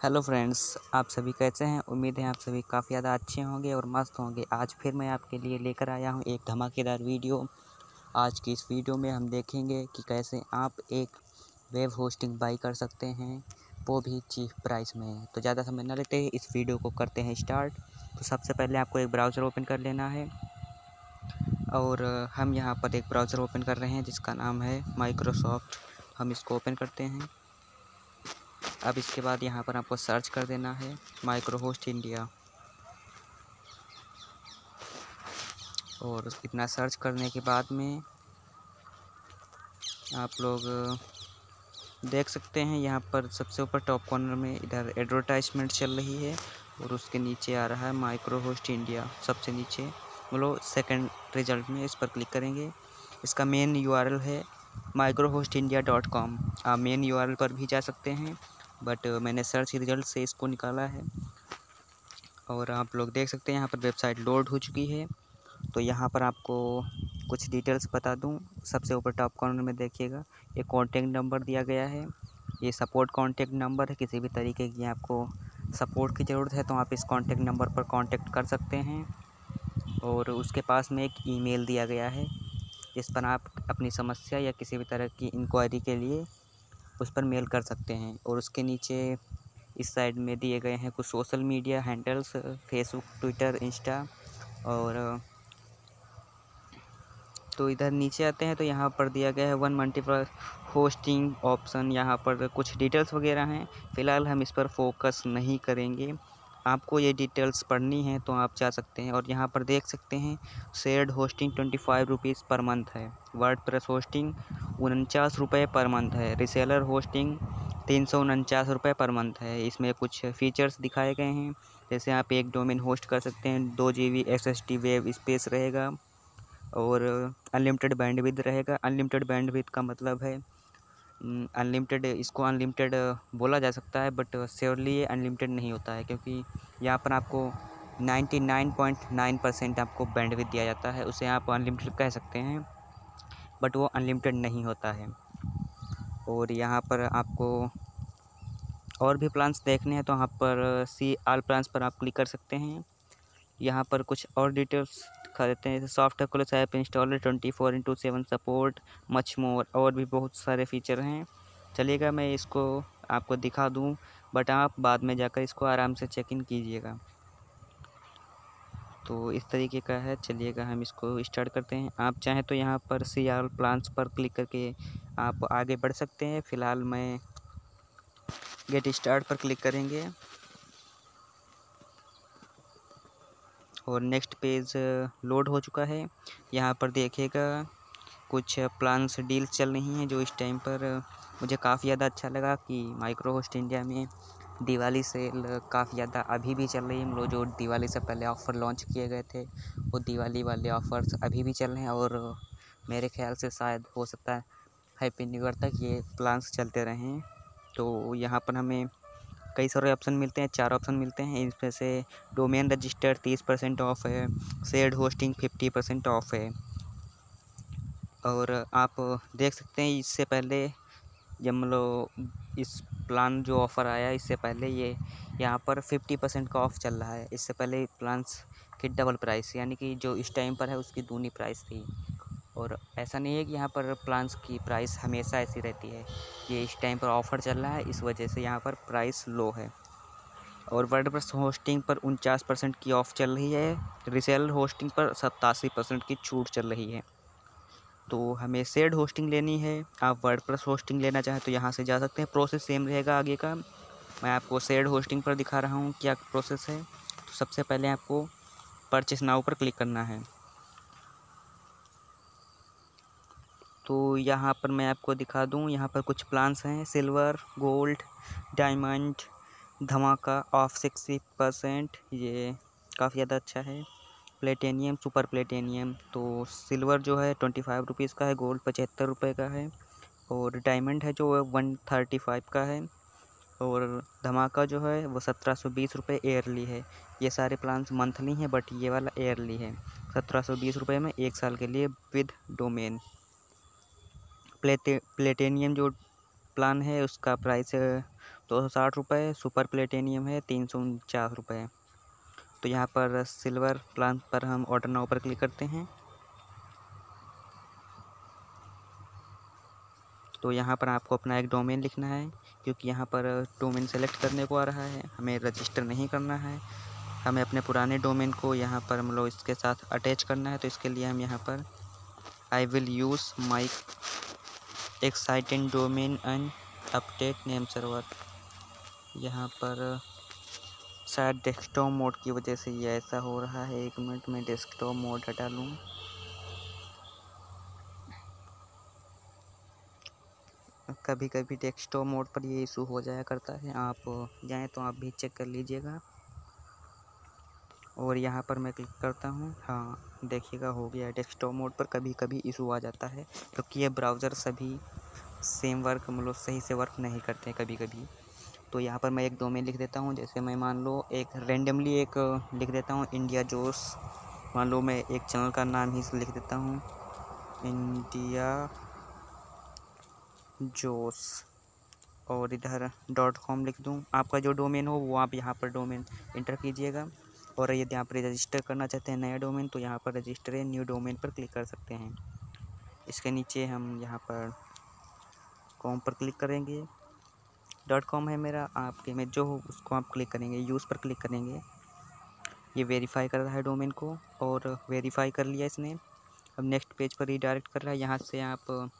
Hello friends, आप सभी कैसे हैं? उम्मीद है आप सभी काफ़ी ज़्यादा अच्छे होंगे और मस्त होंगे। आज फिर मैं आपके लिए लेकर आया हूँ एक धमाकेदार वीडियो। आज की इस वीडियो में हम देखेंगे कि कैसे आप एक वेब होस्टिंग बाई कर सकते हैं, वो भी चीप प्राइस में। तो ज़्यादा समय न लेते इस वीडियो को करते हैं स्टार्ट। तो सबसे पहले आपको एक ब्राउज़र ओपन कर लेना है और हम यहाँ पर एक ब्राउज़र ओपन कर रहे हैं जिसका नाम है माइक्रोसॉफ्ट। हम इसको ओपन करते हैं। अब इसके बाद यहाँ पर आपको सर्च कर देना है माइक्रो होस्ट इंडिया। और इतना सर्च करने के बाद में आप लोग देख सकते हैं यहाँ पर सबसे ऊपर टॉप कॉर्नर में इधर एडवर्टाइजमेंट चल रही है और उसके नीचे आ रहा है माइक्रो होस्ट इंडिया। सबसे नीचे, बोलो सेकंड रिज़ल्ट में इस पर क्लिक करेंगे। इसका मेन यूआरएल है micro host India dot com. आप मेन यूआरएल पर भी जा सकते हैं। बट मैंने सर्च रिज़ल्ट से इसको निकाला है। और आप लोग देख सकते हैं, यहाँ पर वेबसाइट लोड हो चुकी है। तो यहाँ पर आपको कुछ डिटेल्स बता दूँ। सबसे ऊपर टॉप कॉर्नर में देखिएगा, ये कॉन्टेक्ट नंबर दिया गया है। ये सपोर्ट कॉन्टेक्ट नंबर है, किसी भी तरीके की आपको सपोर्ट की ज़रूरत है तो आप इस कॉन्टेक्ट नंबर पर कॉन्टेक्ट कर सकते हैं। और उसके पास में एक ईमेल दिया गया है, जिस पर आप अपनी समस्या या किसी भी तरह की इंक्वायरी के लिए उस पर मेल कर सकते हैं और उसके नीचे इस साइड में दिए गए हैं कुछ social media handles, Facebook, Twitter, Insta और तो इधर नीचे आते हैं तो यहाँ पर दिया गया है वन मल्टीपल होस्टिंग ऑप्शन। यहाँ पर कुछ डिटेल्स वगैरह हैं। फ़िलहाल हम इस पर फोकस नहीं करेंगे। आपको ये डिटेल्स पढ़नी है तो आप जा सकते हैं और यहाँ पर देख सकते हैं shared hosting twenty five rupees per month है। वर्ड प्रेस होस्टिंग उनचास रुपये पर मंथ है। रिसेलर होस्टिंग तीन सौ उनचास रुपये पर मंथ है। इसमें कुछ फीचर्स दिखाए गए हैं। जैसे आप एक डोमेन होस्ट कर सकते हैं, दो G B S S D web space रहेगा और अनलिमिटेड बैंडविड्थ रहेगा। अनलिमिटेड बैंडविड्थ का मतलब है अनलिमिटेड इसको अनलिमिटेड बोला जा सकता है बट श्योरली ये अनलिमिटेड नहीं होता है, क्योंकि यहाँ पर आपको 99.9 परसेंट आपको बैंडविथ दिया जाता है, उसे आप अनलिमिटेड कह सकते हैं बट वो अनलिमिटेड नहीं होता है। और यहाँ पर आपको और भी प्लान्स देखने हैं तो यहाँ पर सी आल प्लान्स पर आप क्लिक कर सकते हैं। यहाँ पर कुछ और डिटेल्स दिखा देते हैं। जैसे soft X app installer twenty four into seven support much more और भी बहुत सारे फीचर हैं। चलिएगा, मैं इसको आपको दिखा दूँ बट आप बाद में जाकर इसको आराम से चेक इन कीजिएगा। तो इस तरीके का है। चलिएगा, हम इसको स्टार्ट करते हैं। आप चाहें तो यहाँ पर सी आर प्लान्स पर क्लिक करके आप आगे बढ़ सकते हैं। फ़िलहाल मैं गेट स्टार्ट पर क्लिक करेंगे। और नेक्स्ट पेज लोड हो चुका है। यहाँ पर देखिएगा, कुछ प्लान्स डील्स चल रही हैं जो इस टाइम पर मुझे काफ़ी ज़्यादा अच्छा लगा कि माइक्रो होस्ट इंडिया में दिवाली सेल काफ़ी ज़्यादा अभी भी चल रही है। मतलब जो दिवाली से पहले ऑफ़र लॉन्च किए गए थे, वो दिवाली वाले ऑफ़र्स अभी भी चल रहे हैं और मेरे ख्याल से शायद हो सकता है हैप्पी न्यू ईयर तक ये प्लान्स चलते रहें। तो यहाँ पर हमें कई सारे ऑप्शन मिलते हैं, चार ऑप्शन मिलते हैं। इसमें से डोमेन रजिस्टर तीस परसेंट ऑफ़ है shared hosting fifty percent off है। और आप देख सकते हैं, इससे पहले जब मतलब इस प्लान जो ऑफ़र आया, इससे पहले ये, यहाँ पर फिफ्टी परसेंट का ऑफ़ चल रहा है। इससे पहले प्लान्स की डबल प्राइस यानी कि जो इस टाइम पर है, उसकी दूनी प्राइस थी। और ऐसा नहीं है कि यहाँ पर प्लान्स की प्राइस हमेशा ऐसी रहती है ये इस टाइम पर ऑफ़र चल रहा है, इस वजह से यहाँ पर प्राइस लो है। और वर्डप्रेस होस्टिंग पर उनचास परसेंट की ऑफ़ चल रही है रिसेल होस्टिंग पर सत्तासी परसेंट की छूट चल रही है। तो हमें सेड होस्टिंग लेनी है, आप वर्डप्रेस होस्टिंग लेना चाहें तो यहाँ से जा सकते हैं प्रोसेस सेम रहेगा आगे का। मैं आपको सेड होस्टिंग पर दिखा रहा हूँ क्या प्रोसेस है। तो सबसे पहले आपको परचेस नाव पर क्लिक करना है। तो यहाँ पर मैं आपको दिखा दूँ, यहाँ पर कुछ प्लान्स हैं सिल्वर गोल्ड डायमंड धमाका ऑफ़ सिक्सटी परसेंट ये काफ़ी ज़्यादा अच्छा है। प्लेटेनियम सुपर प्लेटेनियम तो सिल्वर जो है ट्वेंटी फाइव रुपीज़ का है गोल्ड पचहत्तर रुपये का है और डायमंड है जो वन थर्टी फाइव का है और धमाका जो है वो सत्रह सौ बीस रुपये एयरली है। ये सारे प्लान्स मंथली हैं बट ये वाला एयरली है। सत्रह सौ बीस रुपये में एक साल के लिए विद डोमेन प्लेटे, प्लेटेनियम जो प्लान है, उसका प्राइस दो सौ साठ रुपये सुपर प्लेटेनियम है तीन सौ उनचास रुपये तो यहाँ पर सिल्वर प्लान पर हम ऑर्डर नाउ पर क्लिक करते हैं। तो यहाँ पर आपको अपना एक डोमेन लिखना है, क्योंकि यहाँ पर डोमेन सेलेक्ट करने को आ रहा है। हमें रजिस्टर नहीं करना है। हमें अपने पुराने डोमेन को यहाँ पर हम लोग इसके साथ अटैच करना है तो इसके लिए हम यहाँ पर I will use my excited domain and update name server यहाँ पर शायद डेस्कटॉप मोड की वजह से ये ऐसा हो रहा है। एक मिनट में डेस्कटॉप मोड हटा लूँ। कभी कभी डेस्कटॉप मोड पर ये इशू हो जाया करता है। आप जाएँ तो आप भी चेक कर लीजिएगा। और यहाँ पर मैं क्लिक करता हूँ। हाँ देखिएगा, हो गया। डेस्कटॉप मोड पर कभी कभी इशू आ जाता है, क्योंकि ये ब्राउज़र सभी सेम वर्क मतलब सही से वर्क नहीं करते हैं कभी कभी तो यहाँ पर मैं एक डोमेन लिख देता हूँ। जैसे मैं मान लो एक रेंडमली एक लिख देता हूँ इंडिया जोश मान लो मैं एक चैनल का नाम ही लिख देता हूँ। इंडिया जोश और इधर डॉट कॉम लिख दूँ। आपका जो डोमेन हो, वो आप यहाँ पर डोमेन इंटर कीजिएगा। और यदि आप रजिस्टर करना चाहते हैं नया डोमेन तो यहाँ पर रजिस्टर है न्यू डोमेन पर क्लिक कर सकते हैं। इसके नीचे हम यहाँ पर कॉम पर क्लिक करेंगे। डॉट कॉम है मेरा, आपके में जो हो, उसको आप क्लिक करेंगे यूज़ पर क्लिक करेंगे। ये वेरीफाई कर रहा है डोमेन को, और वेरीफाई कर लिया इसने। अब नेक्स्ट पेज पर रीडायरेक्ट कर रहा है। यहाँ से आप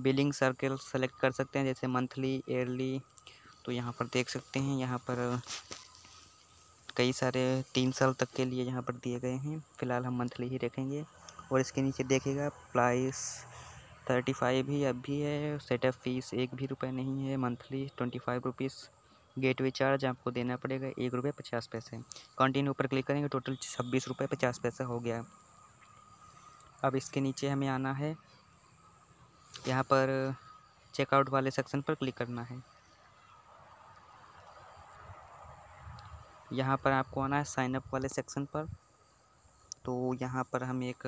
बिलिंग सर्कल सेलेक्ट कर सकते हैं, जैसे मंथली ईयरली तो यहाँ पर देख सकते हैं, यहाँ पर कई सारे तीन साल तक के लिए यहाँ पर दिए गए हैं। फ़िलहाल हम मंथली ही रखेंगे और इसके नीचे देखेगा प्राइस थर्टी फाइव ही अब भी है। सेटअप फ़ीस एक भी रुपये नहीं है monthly twenty five rupees gateway charge आपको देना पड़ेगा, एक रुपये पचास पैसे। कंटिन्यू पर क्लिक करेंगे टोटल छब्बीस रुपये पचास पैसा हो गया। अब इसके नीचे हमें आना है। यहाँ पर चेकआउट वाले सेक्शन पर क्लिक करना है। यहाँ पर आपको आना है साइन अप वाले सेक्शन पर। तो यहाँ पर हम एक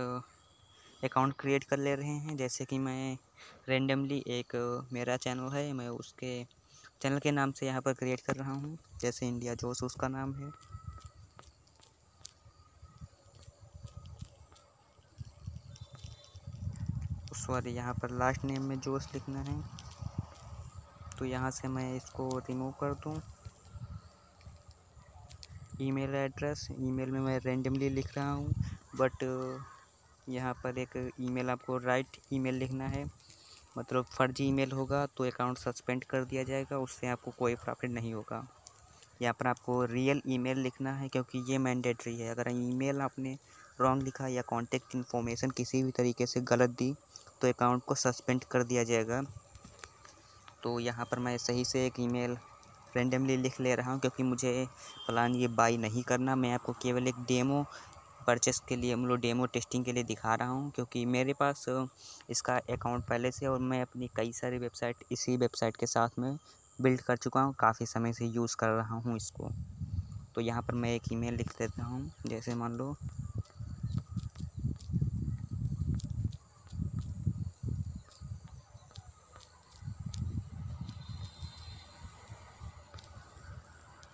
अकाउंट क्रिएट कर ले रहे हैं। जैसे कि मैं रेंडमली एक मेरा चैनल है, मैं उसके चैनल के नाम से यहाँ पर क्रिएट कर रहा हूँ। जैसे इंडिया जोश उसका नाम है। सॉरी, यहाँ पर लास्ट नेम में जोश लिखना है। तो यहाँ से मैं इसको रिमूव कर दूँ। ईमेल एड्रेस, ईमेल में मैं रेंडमली लिख रहा हूँ बट यहाँ पर एक ईमेल आपको राइट ईमेल लिखना है। मतलब फर्जी ईमेल होगा तो अकाउंट सस्पेंड कर दिया जाएगा, उससे आपको कोई प्रॉफिट नहीं होगा। यहाँ पर आपको रियल ईमेल लिखना है क्योंकि ये मैंडेटरी है। अगर ईमेल आपने रॉन्ग लिखा या कॉन्टेक्ट इन्फॉर्मेशन किसी भी तरीके से गलत दी तो अकाउंट को सस्पेंड कर दिया जाएगा। तो यहाँ पर मैं सही से एक ईमेल रेंडमली लिख ले रहा हूँ क्योंकि मुझे प्लान ये बाई नहीं करना। मैं आपको केवल एक डेमो परचेस के लिए मतलब डेमो टेस्टिंग के लिए दिखा रहा हूँ क्योंकि मेरे पास इसका अकाउंट पहले से और मैं अपनी कई सारी वेबसाइट इसी वेबसाइट के साथ में बिल्ड कर चुका हूँ। काफ़ी समय से यूज़ कर रहा हूँ इसको। तो यहाँ पर मैं एक ईमेल लिख देता हूँ। जैसे मान लो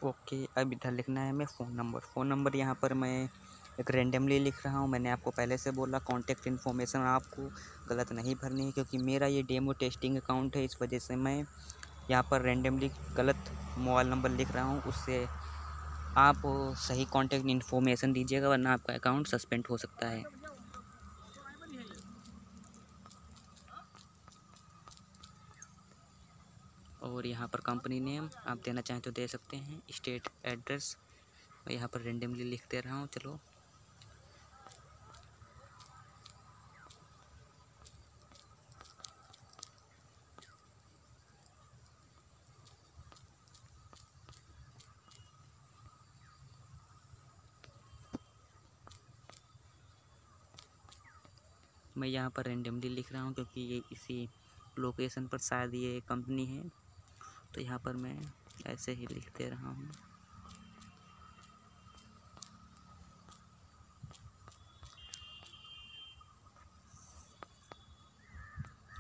ओके, अब इधर लिखना है हमें फ़ोन नंबर। फ़ोन नंबर यहाँ पर मैं एक रेंडमली लिख रहा हूँ। मैंने आपको पहले से बोला कॉन्टैक्ट इन्फॉर्मेशन आपको गलत नहीं भरनी है, क्योंकि मेरा ये डेमो टेस्टिंग अकाउंट है। इस वजह से मैं यहाँ पर रेंडमली गलत मोबाइल नंबर लिख रहा हूँ। उससे आप सही कॉन्टैक्ट इन्फॉर्मेशन दीजिएगा, वरना आपका अकाउंट सस्पेंड हो सकता है। और यहाँ पर कंपनी नेम आप देना चाहें तो दे सकते हैं स्टेट एड्रेस मैं यहाँ पर रेंडमली लिख दे रहा हूँ, चलो। मैं यहाँ पर रेंडमली लिख रहा हूँ, क्योंकि ये इसी लोकेशन पर शायद ये कंपनी है। तो यहाँ पर मैं ऐसे ही लिख दे रहा हूँ।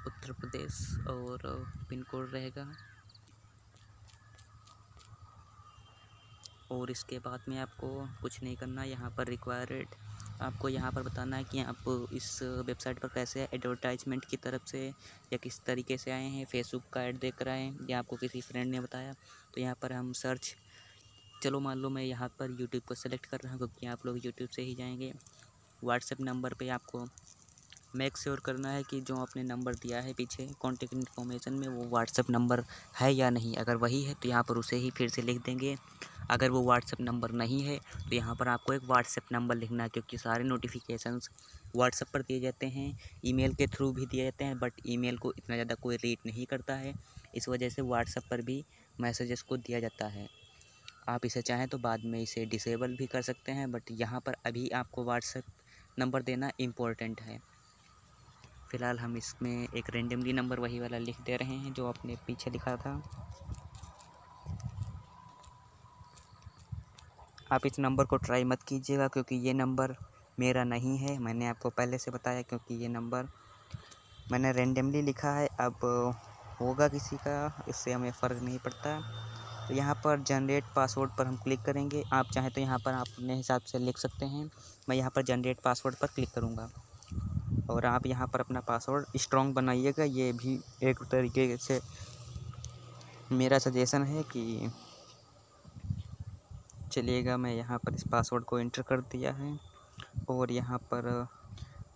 उत्तर प्रदेश और पिन कोड रहेगा। और इसके बाद में आपको कुछ नहीं करना, यहाँ पर रिक्वायर्ड आपको यहाँ पर बताना है कि आप इस वेबसाइट पर कैसे एडवर्टाइजमेंट की तरफ़ से या किस तरीके से आए हैं फेसबुक का ऐड देख रहे हैं या आपको किसी फ्रेंड ने बताया तो यहाँ पर हम सर्च चलो मान लो मैं यहाँ पर यूट्यूब को सेलेक्ट कर रहा हूँ, क्योंकि आप लोग यूट्यूब से ही जाएँगे। व्हाट्सएप नंबर पर आपको मेक श्योर करना है कि जो आपने नंबर दिया है पीछे कॉन्टेक्ट इन्फॉर्मेशन में, वो व्हाट्सएप नंबर है या नहीं। अगर वही है तो यहाँ पर उसे ही फिर से लिख देंगे। अगर वो व्हाट्सएप नंबर नहीं है तो यहाँ पर आपको एक व्हाट्सएप नंबर लिखना है, क्योंकि सारे नोटिफिकेशंस व्हाट्सएप पर दिए जाते हैं ईमेल के थ्रू भी दिए जाते हैं बट ईमेल को इतना ज़्यादा कोई रीड नहीं करता है। इस वजह से व्हाट्सएप पर भी मैसेजेस को दिया जाता है। आप इसे चाहें तो बाद में इसे डिसेबल भी कर सकते हैं बट यहाँ पर अभी आपको व्हाट्सएप नंबर देना इम्पोर्टेंट है। फ़िलहाल हम इसमें एक रेंडमली नंबर वही वाला लिख दे रहे हैं, जो आपने पीछे लिखा था। आप इस नंबर को ट्राई मत कीजिएगा क्योंकि ये नंबर मेरा नहीं है। मैंने आपको पहले से बताया क्योंकि ये नंबर मैंने रेंडमली लिखा है। अब होगा किसी का, इससे हमें फ़र्क नहीं पड़ता। तो यहाँ पर जनरेट पासवर्ड पर हम क्लिक करेंगे। आप चाहें तो यहाँ पर आप अपने हिसाब से लिख सकते हैं। मैं यहाँ पर जनरेट पासवर्ड पर क्लिक करूँगा। और आप यहाँ पर अपना पासवर्ड स्ट्रॉन्ग बनाइएगा। ये भी एक तरीके से मेरा सजेशन है कि चलिएगा। मैं यहाँ पर इस पासवर्ड को इंटर कर दिया है और यहाँ पर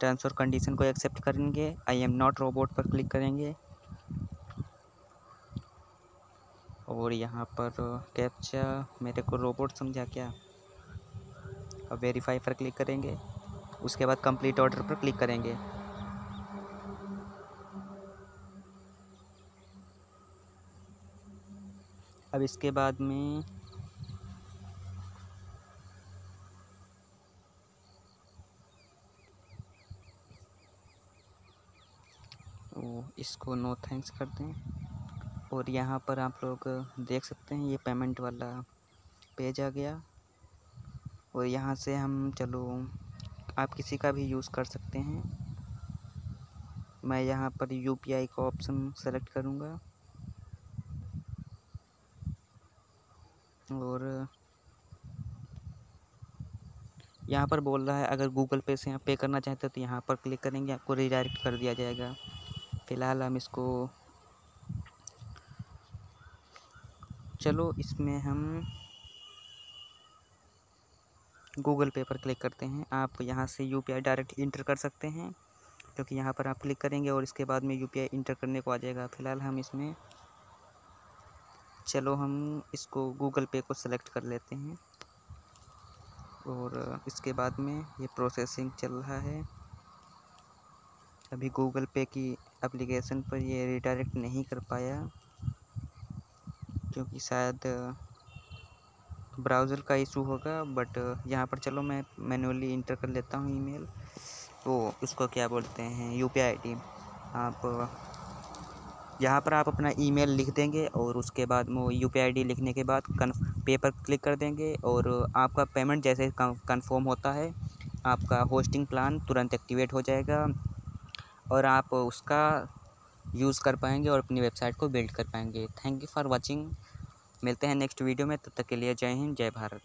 टर्म्स और कंडीशन को एक्सेप्ट करेंगे। आई एम नॉट रोबोट पर क्लिक करेंगे। और यहाँ पर कैप्चा मेरे को रोबोट समझा क्या? अब वेरीफाई पर क्लिक करेंगे। उसके बाद कंप्लीट ऑर्डर पर क्लिक करेंगे। अब इसके बाद में ओ इसको नो थैंक्स कर दें और यहाँ पर आप लोग देख सकते हैं, ये पेमेंट वाला पेज आ गया। और यहाँ से हम, चलो, आप किसी का भी यूज़ कर सकते हैं। मैं यहाँ पर यूपीआई का ऑप्शन सेलेक्ट करूँगा। और यहाँ पर बोल रहा है, अगर गूगल पे से आप पे करना चाहते हो तो यहाँ पर क्लिक करेंगे, आपको रिडायरेक्ट कर दिया जाएगा। फ़िलहाल हम इसको चलो इसमें हम गूगल पे पर क्लिक करते हैं। आप यहाँ से यूपीआई डायरेक्ट इंटर कर सकते हैं, क्योंकि यहाँ पर आप क्लिक करेंगे और इसके बाद में यू इंटर करने को आ जाएगा। फ़िलहाल हम इसमें चलो हम इसको गूगल पे को सेलेक्ट कर लेते हैं और इसके बाद में ये प्रोसेसिंग चल रहा है। अभी गूगल पे की एप्लीकेशन पर ये रिडायरेक्ट नहीं कर पाया, क्योंकि शायद ब्राउज़र का इशू होगा बट यहाँ पर चलो मैं मैनुअली इंटर कर लेता हूँ ईमेल तो उसको क्या बोलते हैं यू पी आई डी आप, यहाँ पर आप अपना ईमेल लिख देंगे और उसके बाद वो यू पी लिखने के बाद पे पर क्लिक कर देंगे और आपका पेमेंट जैसे कन्फर्म होता है, आपका होस्टिंग प्लान तुरंत एक्टिवेट हो जाएगा। और आप उसका यूज़ कर पाएँगे और अपनी वेबसाइट को बिल्ड कर पाएँगे। Thank you for watching. मिलते हैं नेक्स्ट वीडियो में, तब तक के लिए जय हिंद, जय भारत।